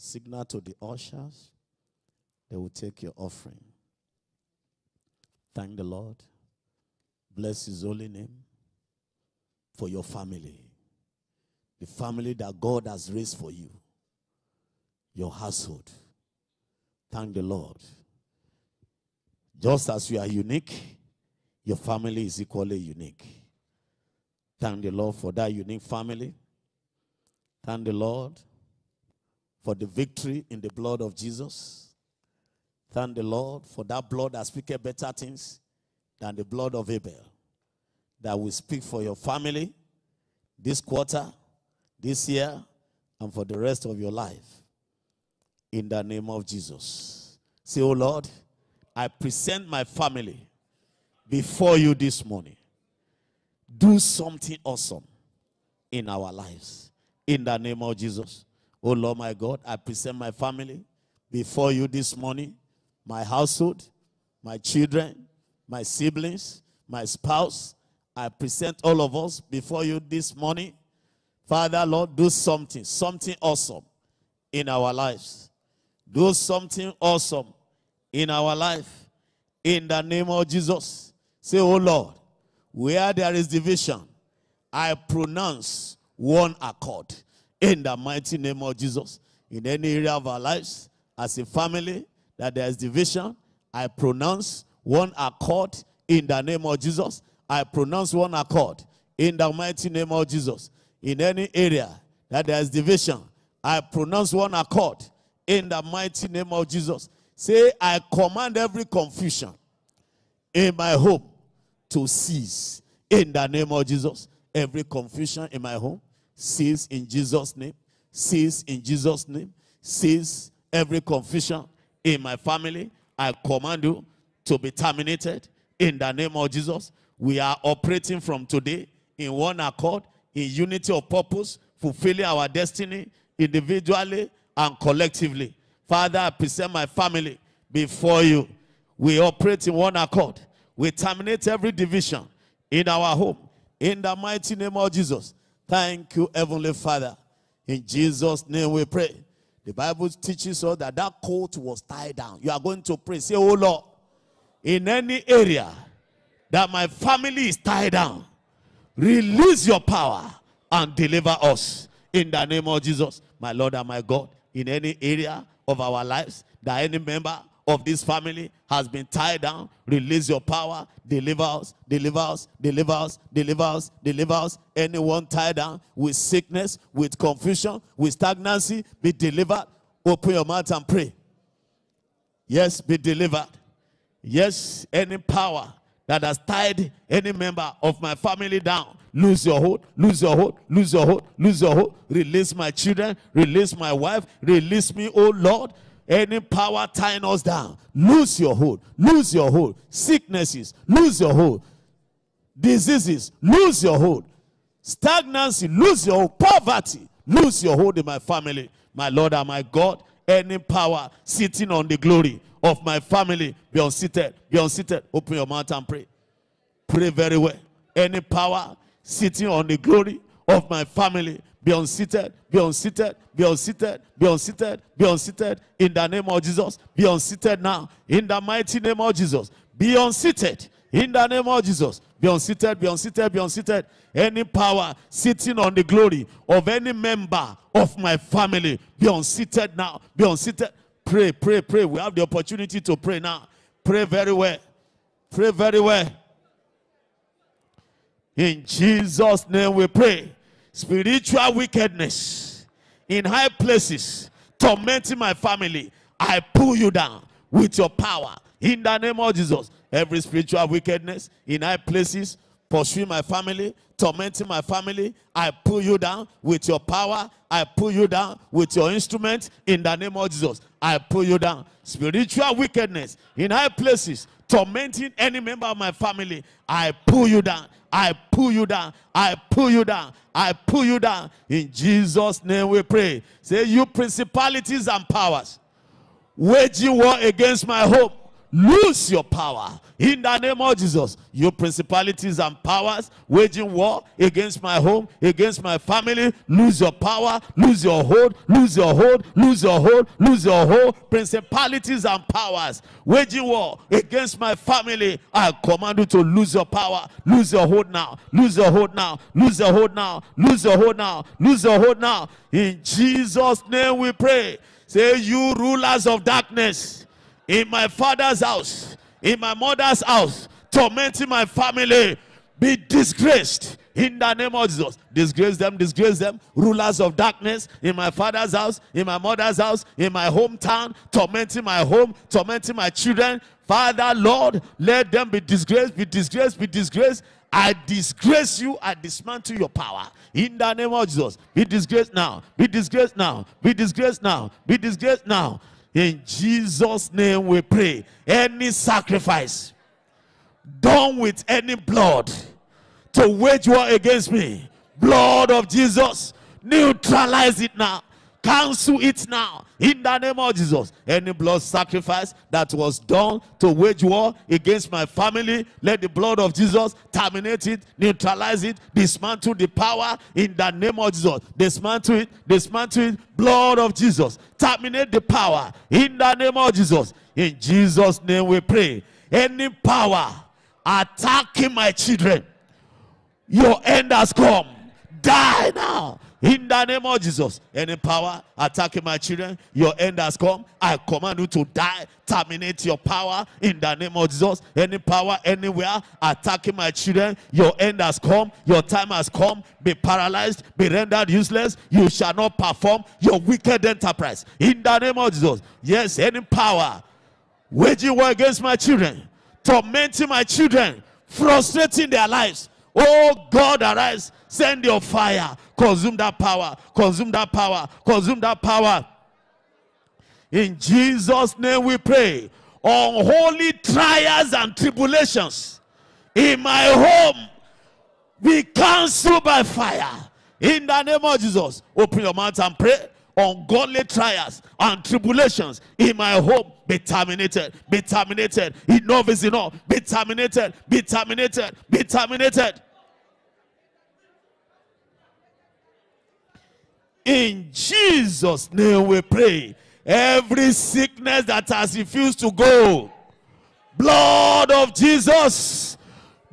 Signal to the ushers, they will take your offering. Thank the Lord. Bless His holy name for your family. The family that God has raised for you, your household. Thank the Lord. Just as you are unique, your family is equally unique. Thank the Lord for that unique family. Thank the Lord for the victory in the blood of Jesus. Thank the Lord for that blood that speaketh better things than the blood of Abel. That will speak for your family this quarter, this year, and for the rest of your life. In the name of Jesus. Say, Oh Lord, I present my family before you this morning. Do something awesome in our lives. In the name of Jesus. Oh Lord my God, I present my family before you this morning, my household, my children, my siblings, my spouse. I present all of us before you this morning. Father, Lord, do something, something awesome in our lives. Do something awesome in our life. In the name of Jesus. Say, Oh Lord, where there is division, I pronounce one accord in the mighty name of Jesus. In any area of our lives, as a family, that there is division, I pronounce one accord in the name of Jesus. I pronounce one accord in the mighty name of Jesus. In any area that there is division, I pronounce one accord in the mighty name of Jesus. Say, I command every confusion in my home to cease in the name of Jesus. Every confusion in my home cease in Jesus' name. Cease in Jesus' name. Cease every confusion in my family. I command you to be terminated in the name of Jesus. We are operating from today in one accord, in unity of purpose, fulfilling our destiny individually and collectively. Father, I present my family before you. We operate in one accord. We terminate every division in our home. In the mighty name of Jesus. Thank you, Heavenly Father. In Jesus' name we pray. The Bible teaches us that that coat was tied down. You are going to pray. Say, Oh Lord, in any area that my family is tied down, release your power and deliver us in the name of Jesus. My Lord and my God, in any area of our lives that any member of this family has been tied down, release your power, deliver us, deliver us, deliver us, deliver us, deliver us. Anyone tied down with sickness, with confusion, with stagnancy, be delivered. Open your mouth and pray. Yes, be delivered. Yes, any power that has tied any member of my family down, lose your hold, lose your hold, lose your hold, lose your hold. Release my children, release my wife, release me, oh Lord. Any power tying us down, lose your hold, lose your hold. Sicknesses, lose your hold. Diseases, lose your hold. Stagnancy, lose your hold. Poverty, lose your hold in my family. My Lord and my God, any power sitting on the glory of my family, be unseated, be unseated. Open your mouth and pray. Pray very well. Any power sitting on the glory of my family, be unseated, be unseated, be unseated, be unseated, be unseated in the name of Jesus. Be unseated now in the mighty name of Jesus. Be unseated in the name of Jesus. Be unseated, be unseated, be unseated. Any power sitting on the glory of any member of my family, be unseated now. Be unseated. Pray, pray, pray. We have the opportunity to pray now. Pray very well. Pray very well. In Jesus' name we pray spiritual wickedness in high places, tormenting my family, I pull you down with your power in the name of Jesus. Every spiritual wickedness in high places, pursuing my family, tormenting my family, I pull you down with your power. I pull you down with your instrument in the name of Jesus. I pull you down. Spiritual wickedness in high places, tormenting any member of my family, I pull you down. I pull you down. I pull you down. I pull you down. In Jesus' name we pray. Say, you principalities and powers waging war against my hope, lose your power in the name of Jesus. You principalities and powers waging war against my home, against my family, lose your power, lose your hold, lose your hold, lose your hold, lose your hold. Principalities and powers waging war against my family. I command you to lose your power, lose your hold now, lose your hold now, lose your hold now, lose your hold now, lose your hold now. In Jesus' name we pray. Say, you rulers of darkness in my father's house, in my mother's house, tormenting my family, be disgraced in the name of Jesus. Disgrace them, disgrace them, rulers of darkness in my father's house, in my mother's house, in my hometown, tormenting my home, tormenting my children. Father, Lord, let them be disgraced, be disgraced, be disgraced. I disgrace you, I dismantle your power. In the name of Jesus, be disgraced now, be disgraced now, be disgraced now, be disgraced now. In Jesus' name we pray. Any sacrifice done with any blood to wage war against me, blood of Jesus, neutralize it now. Cancel it now in the name of Jesus. Any blood sacrifice that was done to wage war against my family, let the blood of Jesus terminate it, neutralize it, dismantle the power in the name of Jesus. Dismantle it, dismantle it, blood of Jesus. Terminate the power in the name of Jesus. In Jesus' name we pray. Any power attacking my children, your end has come. Die now in the name of Jesus, any power attacking my children, your end has come. I command you to die. Terminate your power in the name of Jesus. Any power anywhere attacking my children, your end has come. Your time has come. Be paralyzed, be rendered useless. You shall not perform your wicked enterprise in the name of Jesus. Yes, any power waging war against my children, tormenting my children, frustrating their lives. Oh God, arise Send your fire. Consume that power. Consume that power. Consume that power. In Jesus' name we pray. Unholy trials and tribulations in my home be cancelled by fire. In the name of Jesus, open your mouth and pray. Ungodly trials and tribulations in my home be terminated. Be terminated. Enough is enough. Be terminated. Be terminated. Be terminated. In Jesus' name we pray. Every sickness that has refused to go, blood of Jesus,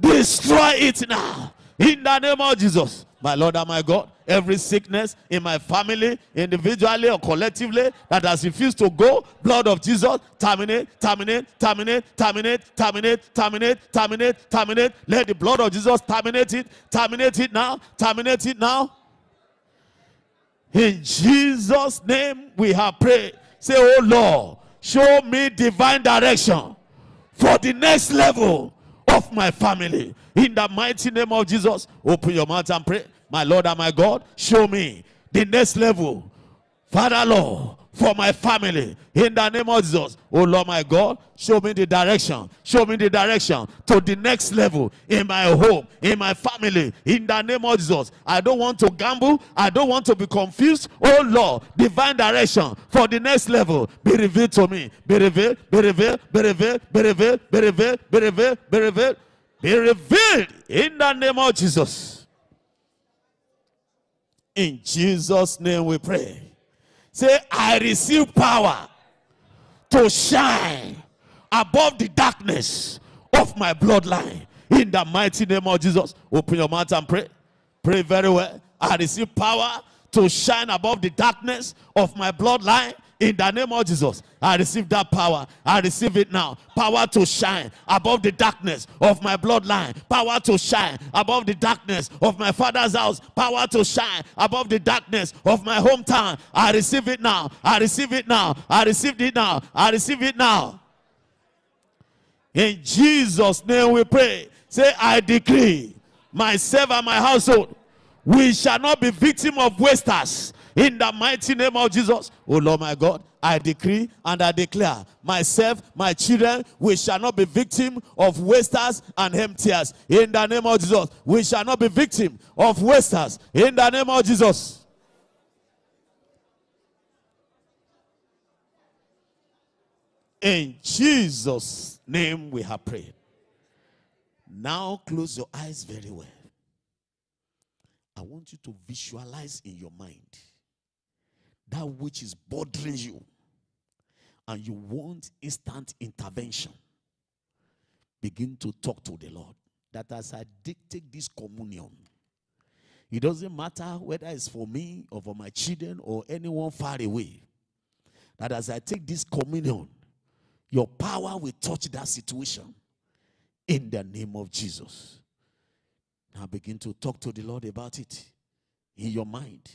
destroy it now. In the name of Jesus. My Lord and my God, every sickness in my family, individually or collectively, that has refused to go, blood of Jesus, terminate, terminate, terminate, terminate, terminate, terminate, terminate, terminate. Let the blood of Jesus terminate it, terminate it now, terminate it now. In Jesus' name we have prayed. Say, Oh Lord, show me divine direction for the next level of my family. In the mighty name of Jesus, open your mouth and pray. My Lord and my God, show me the next level. Father, Lord, for my family in the name of Jesus. Oh Lord my God, show me the direction. Show me the direction to the next level in my home, in my family, in the name of Jesus. I don't want to gamble. I don't want to be confused. Oh Lord, divine direction for the next level be revealed to me. Be revealed, be revealed, be revealed, be revealed, be revealed, be revealed, be revealed, be revealed in the name of Jesus. In Jesus' name we pray. Say, I receive power to shine above the darkness of my bloodline. In the mighty name of Jesus. Open your mouth and pray. Pray very well. I receive power to shine above the darkness of my bloodline in the name of Jesus, I receive that power. I receive it now. Power to shine above the darkness of my bloodline. Power to shine above the darkness of my father's house. Power to shine above the darkness of my hometown. I receive it now. I receive it now. I receive it now. I receive it now. In Jesus' name we pray. Say, I decree myself and my household, we shall not be victim of wasters in the mighty name of Jesus, oh Lord my God, I decree and I declare myself, my children, we shall not be victim of wasters and emptiers. In the name of Jesus, we shall not be victim of wasters. In the name of Jesus. In Jesus' name we have prayed. Now close your eyes very well. I want you to visualize in your mind that which is bothering you and you want instant intervention. Begin to talk to the Lord that as I dictate this communion, it doesn't matter whether it's for me or for my children or anyone far away. That as I take this communion, your power will touch that situation in the name of Jesus. Now begin to talk to the Lord about it in your mind.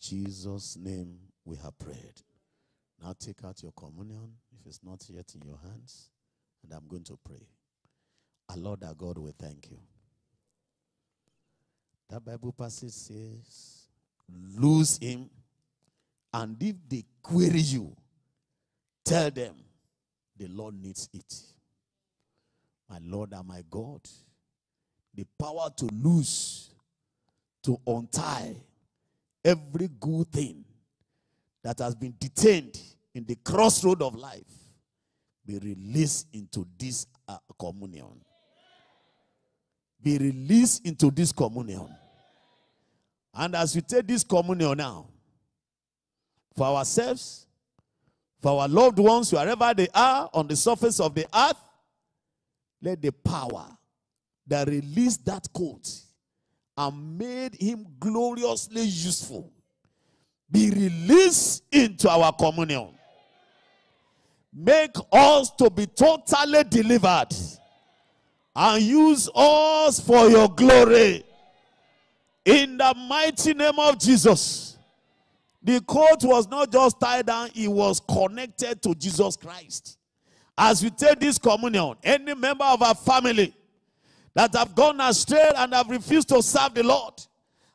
Jesus' name we have prayed. Now take out your communion if it's not yet in your hands, and I'm going to pray. Our Lord our God, we thank you. That Bible passage says, lose him, and if they query you, tell them the Lord needs it. My Lord and my God, the power to lose, to untie, every good thing that has been detained in the crossroad of life be released into this uh, communion. Be released into this communion. And as we take this communion now, for ourselves, for our loved ones, wherever they are on the surface of the earth, let the power that released that coat and made him gloriously useful be released into our communion. Make us to be totally delivered and use us for your glory. In the mighty name of Jesus. The coat was not just tied down, it was connected to Jesus Christ. As we take this communion, any member of our family that have gone astray and have refused to serve the Lord.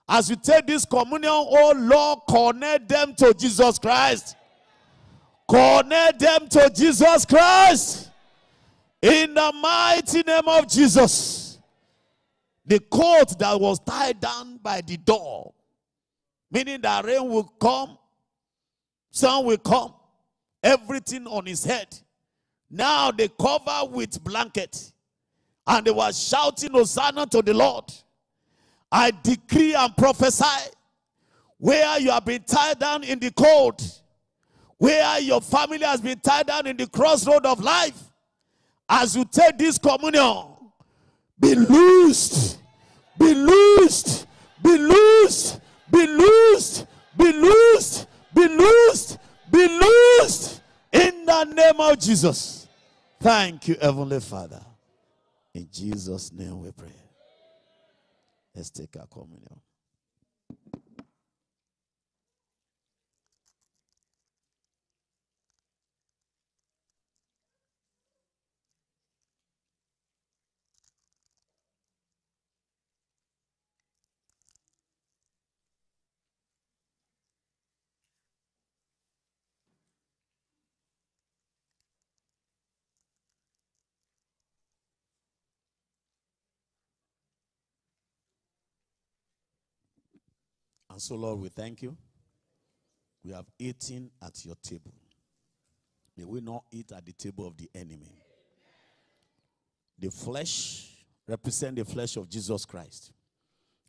As we take this communion, oh Lord, connect them to Jesus Christ. Connect them to Jesus Christ. In the mighty name of Jesus. The coat that was tied down by the door, meaning that rain will come, sun will come, everything on his head. Now they cover with blanket and they were shouting Hosanna to the Lord. I decree and prophesy where you have been tied down in the cold, where your family has been tied down in the crossroad of life, as you take this communion, be loosed, be loosed, be loosed, be loosed, be loosed, be loosed, be loosed in the name of Jesus. Thank you, Heavenly Father. In Jesus' name we pray. Let's take our communion. And so, Lord, we thank you. We have eaten at your table. May we not eat at the table of the enemy. The flesh represent the flesh of Jesus Christ.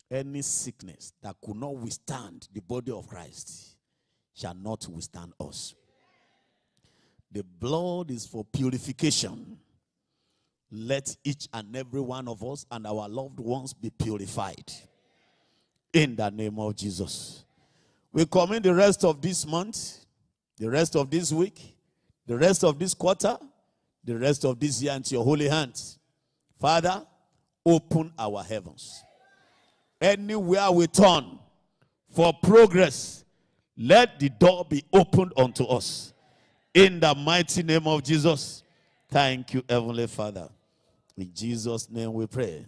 Any sickness that could not withstand the body of Christ shall not withstand us. The blood is for purification. Let each and every one of us and our loved ones be purified in the name of Jesus. We commit the rest of this month, the rest of this week, the rest of this quarter, the rest of this year into your holy hands. Father, open our heavens. Anywhere we turn for progress, Let the door be opened unto us. In the mighty name of Jesus. Thank you, Heavenly Father. In Jesus' name we pray.